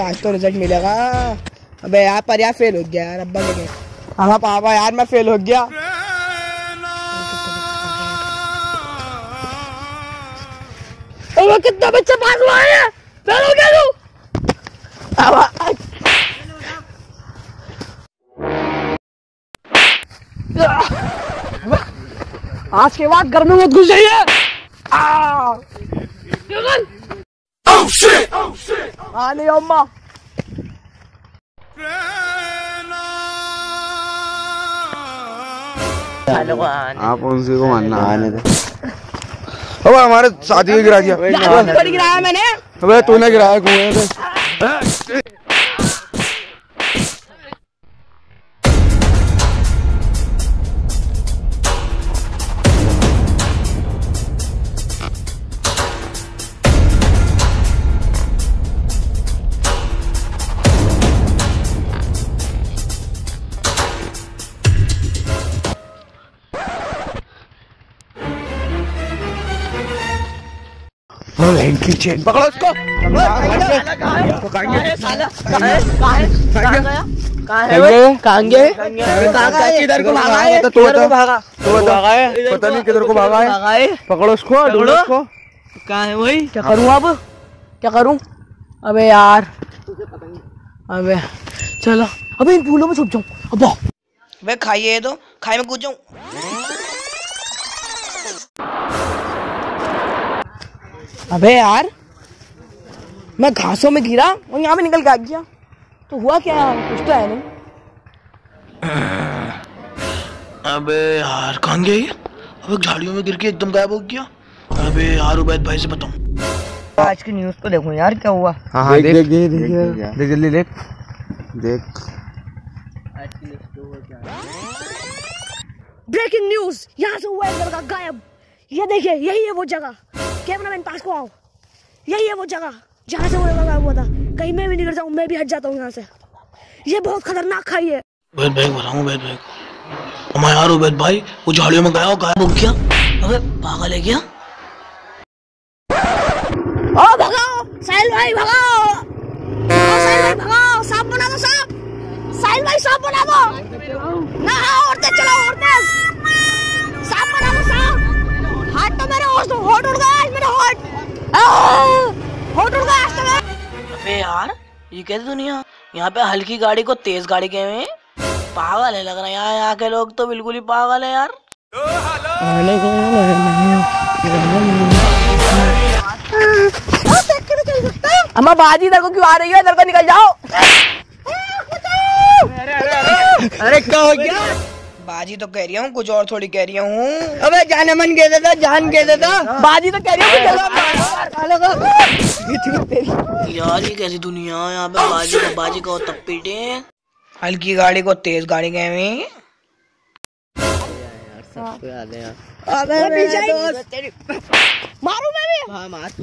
आज तो रिज़ल्ट मिलेगा। अबे यार, पर यार फेल हो गया यार अब्बा के हाँ पापा, यार मैं फेल हो गया। अबे कितना बच्चा पास हुआ है? हो गया आज के बाद घर में मत घुस जाइए। हाँ नहीं अम्मा। आप उनसे को मानना आने दे अबे हमारे साथी को गिरा दिया। गिराया मैंने। तूने गिराया कुएँ में की चेन पकड़ो उसको। पता नहीं किधर को भागा है पकड़ो उसको ढूंढो उसको कहाँ है वही क्या करूँ अब क्या करूँ अबे यार अबे चलो अबे इन फूलों में छुप जाऊँ अब वे खाइए तो। खाई में कूद जाऊँ। अबे यार मैं घासों में गिरा और यहाँ पे निकल के आ गया। तो हुआ क्या यार? कुछ तो है नहीं। अबे यार कहाँ गया ये? अबे झाड़ियों में गिर के एकदम गायब हो गया। अबे यार उबैद भाई से बताऊँ। आज की न्यूज़ तो देखो यार क्या हुआ? हाँ हाँ देख देख। देख देख देख जल्दी देख देख ब्रेकिंग न्यूज़ यहाँ से हुआ एक लड़का गायब। ये देखिए यही है वो जगह। कैमरामैन पास को आओ। यही है वो जगह जहाँ से वो गायब हुआ था। कहीं मैं भी निकल जाऊँ मैं भी हट जाता हूँ यहाँ से। ये बहुत खतरनाक खाई है। उबैद भाई बताऊँ उबैद भाई अम्मा यार उबैद भाई वो झाड़ियों में गया और गायब हो गया। अबे पागल है क्या? ओ भगाओ साहिल भाई भगाओ। भगाओ साहिल भाई भगाओ सांप बना दो सांप। साहिल भाई सांप बना दो। ना अबे यार, ये कैसी दुनिया? यहाँ पे हल्की गाड़ी को तेज गाड़ी कहे हुए पागल है लग रहा है यार, यहाँ के लोग तो बिल्कुल ही पागल है यार। अम्मा, बाजी, इधर को क्यों आ रही है? इधर को निकल जाओ। अरे, क्या हो गया? बाजी तो कह रही हूँ कुछ और थोड़ी कह रही हूँ। अबे जाने मन कह देता जान कह देता। बाजी तो कह रही है यार ये कैसी दुनिया है यहाँ पे? बाजी का बाजी का तब पीटे। हल्की गाड़ी को तेज गाड़ी कहे हैं? अबे मेरे मारू मैं भी। हाँ मार तू।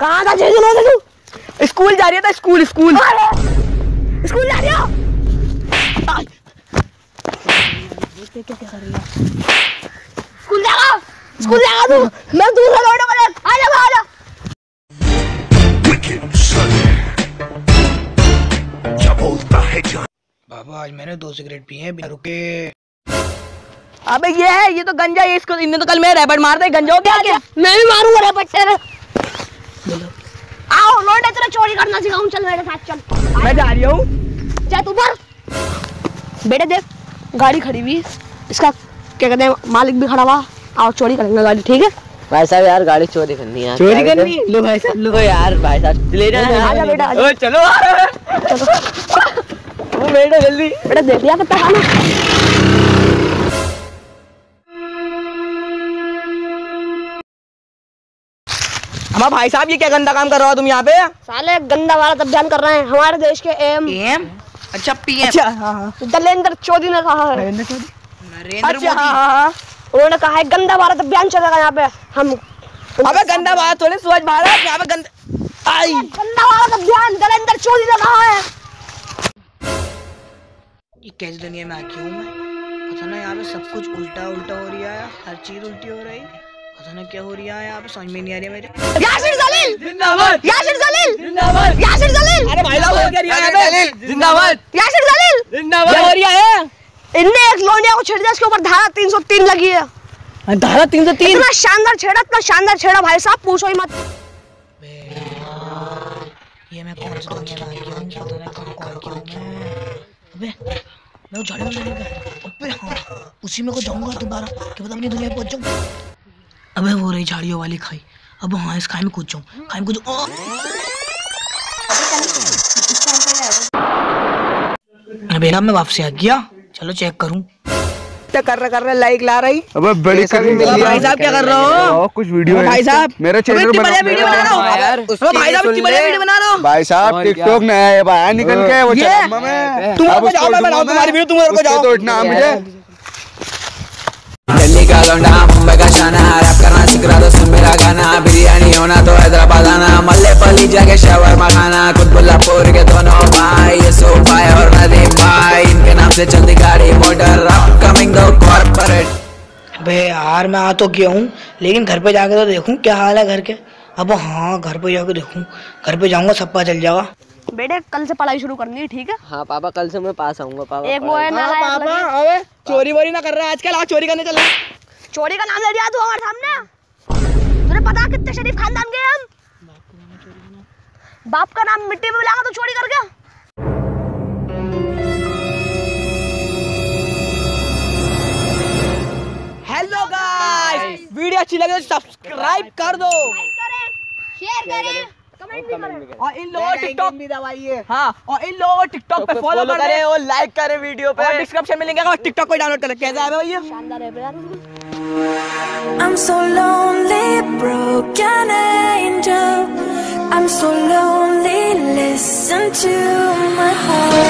कहाँ था छह दिनों से तू? स्कूल जा रही था स्कूल स्कूल। स्कूल जा रही हो? है। स्कूल जाएगा स्कूल जाएगा तू? मैं दूसरा लौटा बने आ जा आ जा। बाबा आज मैंने दो सिगरेट पिए हैं बिना रुके। अबे ये है ये तो गंजा है इसको इन्हें तो कल मैं रैपट मार दे गंजा हो गया क्या मैं भी मारूँगा रैपट तेरे आओ लौटे तेरा चोरी करना सिखाऊं चल मेरे साथ चल। मैं जा रही हूँ। जा तू पर बेटे देख गाड़ी खड़ी हुई इसका क्या कहते हैं मालिक भी खड़ा हुआ। आओ चोरी करेंगे गाड़ी ठीक है? भाई साहब यार गाड़ी चोरी करनी है। चोरी करनी? है? लो भाई साहब। लो यार भाई साहब ले जाना आजा बेटा। ओ चलो। वो बेटा जल्दी। बेटा देख लिया कितना खाना हमारा भाई साहब ये क्या गंदा काम कर रहा हो तुम यहाँ पे? साले गंदा भारत अभियान कर रहे हैं। हमारे देश के एम। पीएम अच्छा पीएम अच्छा हाँ हाँ। दलेंद्र चौधरी ने कहा है। नरेंद्र अच्छा मोदी। हाँ हाँ। उन्होंने कहा है गंदा भारत अभियान चलेगा यहाँ पे। हम अबे गंदा बात थोड़ी स्वच्छ भारत यहाँ पे गंदा आई। गंदा भारत अभियान दलेंद्र चौधरी ने कहा है। ये कैसी दुनिया में आके हूँ मैं? पता ना यहाँ पे सब कुछ उल्टा उल्टा हो रहा है हर चीज़ उल्टी हो रही। पता ना क्या हो रहा है यहाँ पे समझ में नहीं आ रही मेरे। यासिर जलील! जिंदाबाद। यासिर जलील! जिंदाबाद। यासिर जलील! अरे भाई लोग क्या रिया यहाँ पे? जिंदाबाद। यासिर जलील! जिंदाबाद। क्या हो रहा है? इनने एक लोनिया को छेड़ दिया इसके ऊपर धारा 303 लगी है। धारा तीन सौ तीन। इतना शानदार छेड़ा इतना शानदार छेड़ा भाई साहब पूछो ही मत। ये मैं कौन सी दुनिया में आ गया हूँ पता नहीं कहाँ कॉल किया मैं अबे मैं झाड़ी में नहीं गया। अबे हाँ उसी में को जाऊँगा दोबारा क्या पता अपनी दुनिया में पहुँच जाऊँ। अबे वो रही झाड़ियों वाली खाई। अब हाँ इस खाई में कूद जाऊँ। खाई में कूद जाऊँ। अबे ना मैं वापसी आ गया। चलो चेक करूँ। कर रहा कर रहा लाइक ला रही? अबे बड़ी कर भाई साहब क्या कर रहे हो? कुछ वीडियो है। भाई साहब मेरा चैनल इतनी वीडियो बना रहा हूँ। हाँ यार, भाई साहब इतनी बढ़िया वीडियो बना रहा हूँ। भाई साहब टिकटॉक नया है बाहर निकल के वो? चलाऊँगा मैं तुम जाओ, मैं बनाऊँ तुम्हारी वीडियो, तुम लोग उसको जाओ। तो उठना मुझे का लौंडा मुंबई का शाना रैप करना सीख रहा तो सुन मेरा गाना बिरयानी होना तो हैदराबाद आना मल्ले पली जाके शवरमा खाना कुतबुल्लापुर के दोनों भाई ये सो भाई और नदीम भाई इनके नाम से चलती गाड़ी मोटर अपकमिंग दो कॉर्पोरेट अबे यार मैं आ तो गया हूँ लेकिन घर पे जाके तो देखूँ क्या हाल है घर के? अब हाँ घर पे जाके देखूँ घर पे जाऊँगा सब पता चल जाएगा बेटे कल से पढ़ाई शुरू करनी है ठीक है? हाँ पापा कल से मैं पास आऊँगा पापा एक वो है हाँ, पापा अबे चोरी वोरी ना कर रहा है आजकल आज चोरी करने चल। रहा है चोरी का नाम ले लिया तू हमारे सामने? तुझे पता कितने शरीफ खानदान के हम? बाप का नाम मिट्टी में मिलागा तो चोरी करके हेलो गाइस वीडियो अच्छी लगे तो सब्सक्राइब कर दो। शेयर करें कमेंट भी करें। और इन लोगों टिकटॉक भी दबाइए हाँ। और इन लोगों को टिकटॉक पे फॉलो करें और लाइक करें वीडियो पे। और डिस्क्रिप्शन में लिंक है और टिकटॉक को डाउनलोड करें कैसा है भैया शानदार है यार। I'm so lonely, broken angel. I'm so lonely, listen to my heart.